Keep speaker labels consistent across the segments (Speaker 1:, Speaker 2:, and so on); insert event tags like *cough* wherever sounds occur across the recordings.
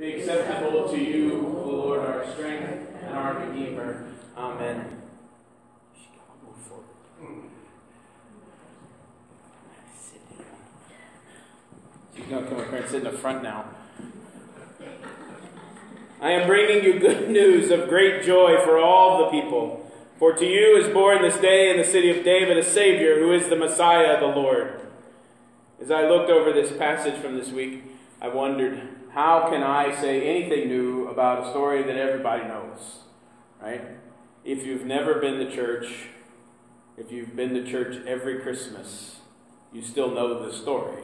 Speaker 1: be acceptable to you, O Lord, our strength and our Redeemer. Amen. You can come up here and sit in the front now. I am bringing you good news of great joy for all the people. For to you is born this day in the city of David a Savior who is the Messiah, the Lord. As I looked over this passage from this week, I wondered, how can I say anything new about a story that everybody knows? Right? If you've never been to church, if you've been to church every Christmas, you still know the story.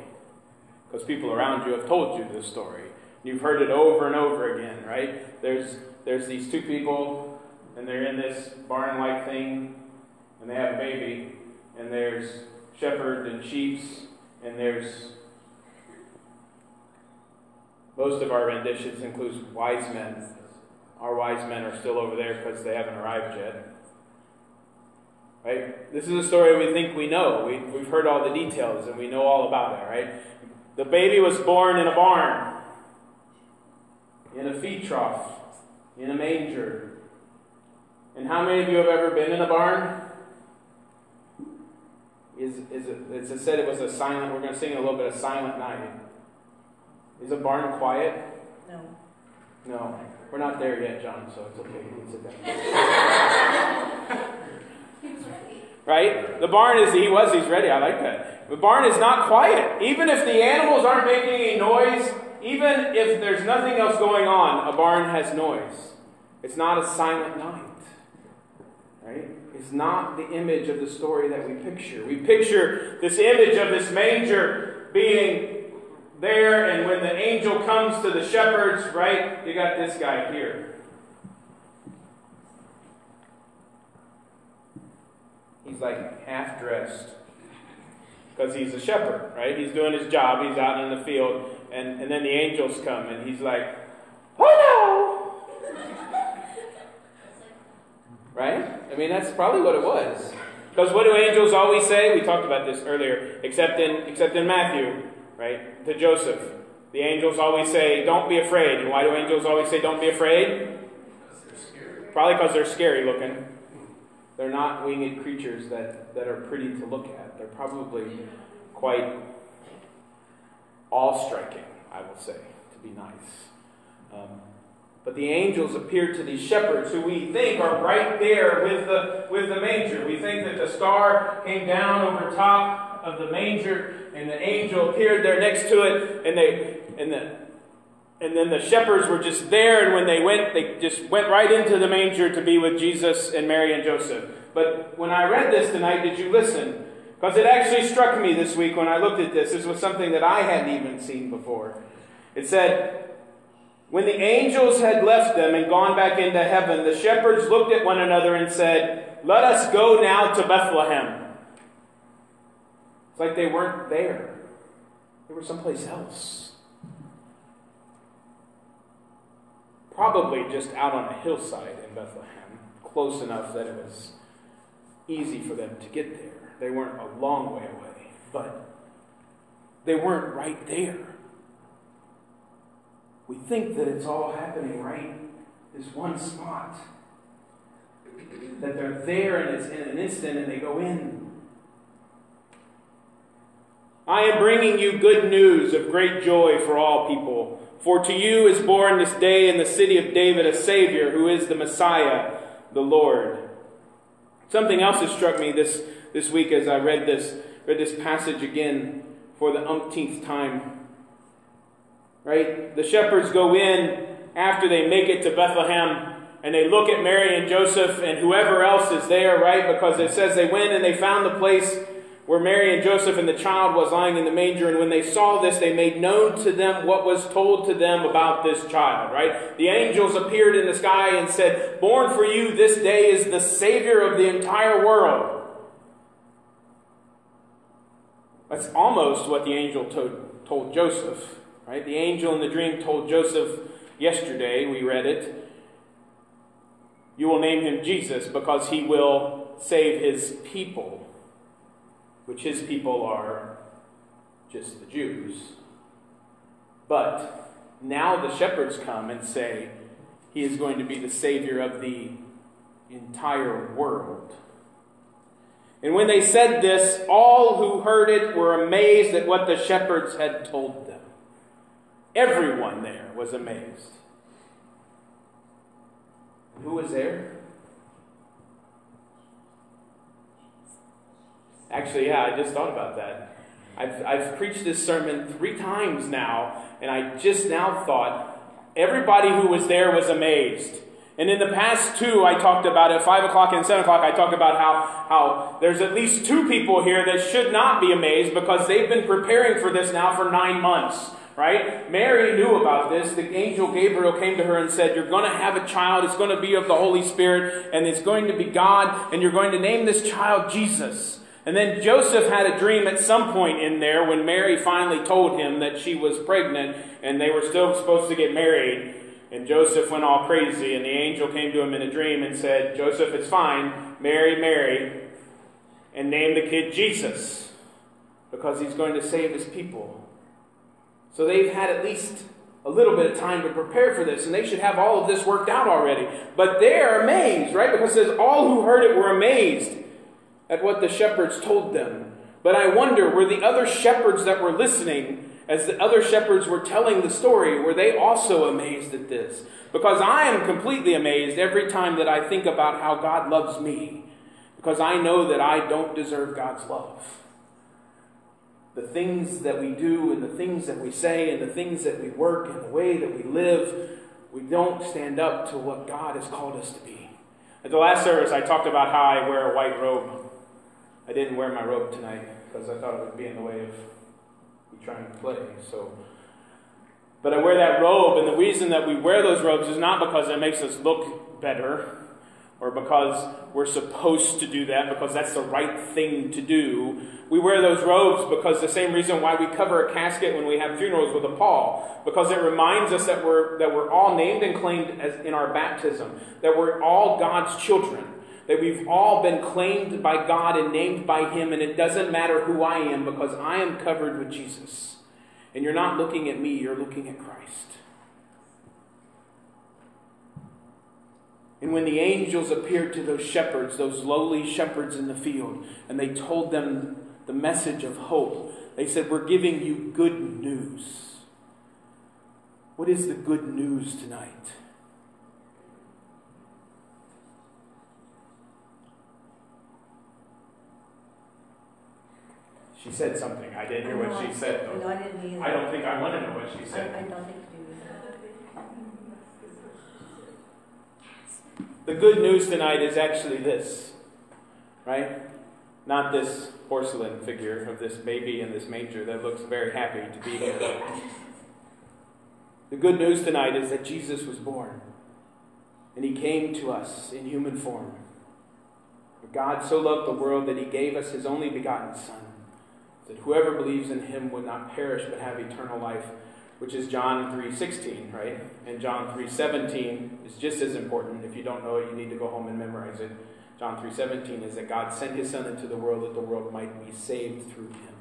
Speaker 1: Because people around you have told you this story. You've heard it over and over again, right? There's, there's these two people, and they're in this barn like thing, and they have a baby, and there's shepherds and sheep, and there's most of our renditions includes wise men. Our wise men are still over there because they haven't arrived yet. Right? This is a story we think we know. We, we've heard all the details and we know all about it, right? The baby was born in a barn in a feed trough, in a manger. And how many of you have ever been in a barn? Is, is it, it's said it was a silent, we're going to sing a little bit of Silent Night. Is a barn quiet?
Speaker 2: No.
Speaker 1: No. We're not there yet, John, so it's okay. You can sit down. *laughs* right? The barn is, he was, he's ready. I like that. The barn is not quiet. Even if the animals aren't making any noise, even if there's nothing else going on, a barn has noise. It's not a silent night. Right? It's not the image of the story that we picture. We picture this image of this manger being there, and when the angel comes to the shepherds, right, you got this guy here. He's like half dressed because he's a shepherd, right? He's doing his job, he's out in the field, and, and then the angels come, and he's like, oh no! right? I mean, that's probably what it was. Because what do angels always say? We talked about this earlier, except in, except in Matthew, right? To Joseph. The angels always say, don't be afraid. And why do angels always say, don't be afraid? Probably because they're scary looking. They're not winged creatures that, that are pretty to look at. They're probably quite awe striking, I will say, to be nice. Um, but the angels appeared to these shepherds who we think are right there with the, with the manger. We think that the star came down over top of the manger and the angel appeared there next to it and they and the and then the shepherds were just there and when they went they just went right into the manger to be with Jesus and Mary and Joseph. But when I read this tonight, did you listen? Because it actually struck me this week when I looked at this. This was something that I hadn't even seen before. It said, When the angels had left them and gone back into heaven, the shepherds looked at one another and said, Let us go now to Bethlehem. It's like they weren't there, they were someplace else. Probably just out on a hillside in Bethlehem, close enough that it was easy for them to get there. They weren't a long way away, but they weren't right there. We think that it's all happening right this one spot. That they're there and it's in an instant and they go in. I am bringing you good news of great joy for all people. For to you is born this day in the city of David a Savior who is the Messiah, the Lord. Something else has struck me this this week as I read this, read this passage again for the umpteenth time. Right? The shepherds go in after they make it to Bethlehem and they look at Mary and Joseph and whoever else is there, right? Because it says they went and they found the place where Mary and Joseph and the child was lying in the manger. And when they saw this, they made known to them what was told to them about this child, right? The angels appeared in the sky and said, Born for you this day is the Savior of the entire world. That's almost what the angel told, told Joseph, right? The angel in the dream told Joseph yesterday, we read it. You will name him Jesus because he will save his people, which his people are just the Jews. But now the shepherds come and say, He is going to be the Savior of the entire world. And when they said this, all who heard it were amazed at what the shepherds had told them. Everyone there was amazed. Who was there? Actually, yeah, I just thought about that. I've, I've preached this sermon three times now, and I just now thought everybody who was there was amazed. And in the past two, I talked about at 5 o'clock and 7 o'clock, I talked about how, how there's at least two people here that should not be amazed because they've been preparing for this now for nine months. Right? Mary knew about this. The angel Gabriel came to her and said, You're going to have a child. It's going to be of the Holy Spirit, and it's going to be God, and you're going to name this child Jesus. And then Joseph had a dream at some point in there when Mary finally told him that she was pregnant and they were still supposed to get married. And Joseph went all crazy, and the angel came to him in a dream and said, Joseph, it's fine. Mary, Mary, and name the kid Jesus because he's going to save his people. So they've had at least a little bit of time to prepare for this, and they should have all of this worked out already. But they're amazed, right? Because it says all who heard it were amazed at what the shepherds told them. But I wonder, were the other shepherds that were listening as the other shepherds were telling the story, were they also amazed at this? Because I am completely amazed every time that I think about how God loves me, because I know that I don't deserve God's love. The things that we do, and the things that we say, and the things that we work, and the way that we live, we don't stand up to what God has called us to be. At the last service, I talked about how I wear a white robe. I didn't wear my robe tonight because I thought it would be in the way of me trying to play. So, but I wear that robe, and the reason that we wear those robes is not because it makes us look better or because we're supposed to do that, because that's the right thing to do. We wear those robes because the same reason why we cover a casket when we have funerals with a pall, because it reminds us that we're that we're all named and claimed as in our baptism, that we're all God's children that we've all been claimed by God and named by Him, and it doesn't matter who I am because I am covered with Jesus. And you're not looking at me, you're looking at Christ. And when the angels appeared to those shepherds, those lowly shepherds in the field, and they told them the message of hope, they said, We're giving you good news. What is the good news tonight? She said something. I didn't hear what she uh-huh. said, though.
Speaker 2: No, I didn't either.
Speaker 1: I don't think I want to know what she
Speaker 2: I, I
Speaker 1: said.
Speaker 2: don't think you do.
Speaker 1: The good news tonight is actually this, right? Not this porcelain figure of this baby in this manger that looks very happy to be here. The good news tonight is that Jesus was born, and he came to us in human form. God so loved the world that he gave us his only begotten Son that whoever believes in him would not perish but have eternal life, which is John 3:16, right? And John 3:17 is just as important. If you don't know it, you need to go home and memorize it. John 3:17 is that God sent his son into the world that the world might be saved through him.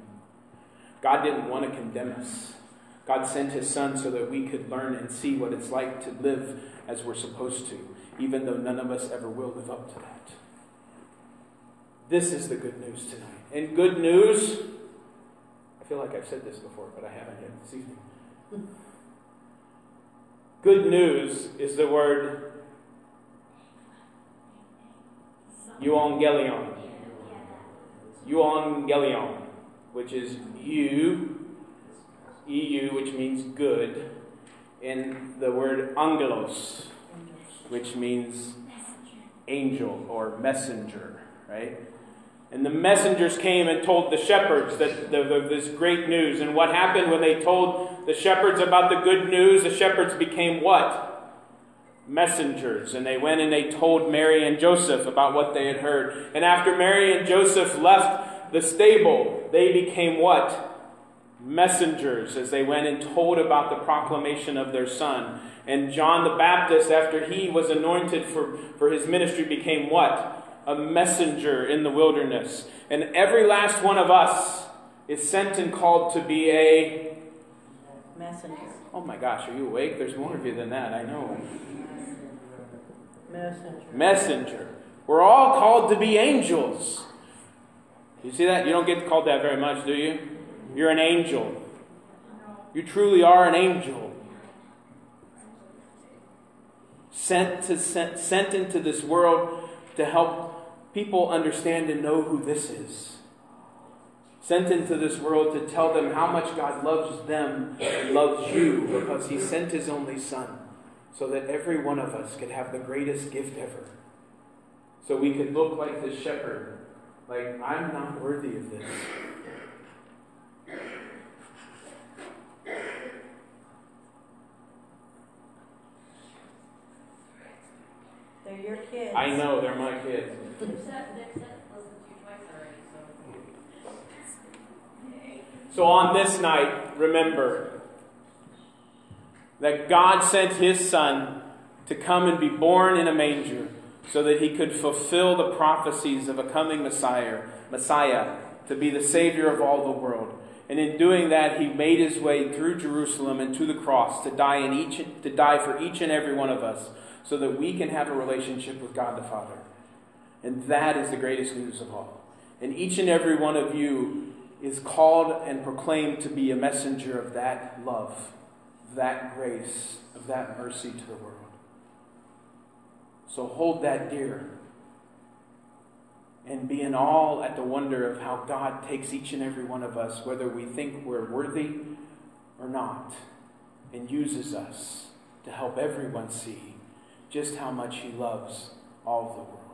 Speaker 1: God didn't want to condemn us. God sent his son so that we could learn and see what it's like to live as we're supposed to, even though none of us ever will live up to that. This is the good news tonight. And good news I feel like I've said this before, but I haven't yet this evening. Good news is the word euangelion. Euangelion, which is eu, eu, which means good, and the word angelos, which means angel or messenger, right? And the messengers came and told the shepherds that the, the, this great news. And what happened when they told the shepherds about the good news? The shepherds became what? Messengers. And they went and they told Mary and Joseph about what they had heard. And after Mary and Joseph left the stable, they became what? Messengers as they went and told about the proclamation of their son. And John the Baptist, after he was anointed for, for his ministry, became what? A messenger in the wilderness. And every last one of us is sent and called to be a
Speaker 2: Messenger.
Speaker 1: Oh my gosh, are you awake? There's more of you than that, I know.
Speaker 3: Messenger.
Speaker 1: Messenger. We're all called to be angels. You see that? You don't get called that very much, do you? You're an angel. You truly are an angel. Sent, to, sent, sent into this world to help people understand and know who this is. Sent into this world to tell them how much God loves them and loves you because He sent His only Son so that every one of us could have the greatest gift ever. So we could look like the shepherd, like, I'm not worthy of this.
Speaker 3: They're your kids.
Speaker 1: I know, they're my kids.
Speaker 2: So
Speaker 1: on this night, remember that God sent His Son to come and be born in a manger so that He could fulfill the prophecies of a coming Messiah, Messiah to be the Savior of all the world. And in doing that, He made His way through Jerusalem and to the cross to die in each to die for each and every one of us, so that we can have a relationship with God the Father. And that is the greatest news of all. And each and every one of you is called and proclaimed to be a messenger of that love, that grace, of that mercy to the world. So hold that dear and be in awe at the wonder of how God takes each and every one of us, whether we think we're worthy or not, and uses us to help everyone see just how much He loves all the world.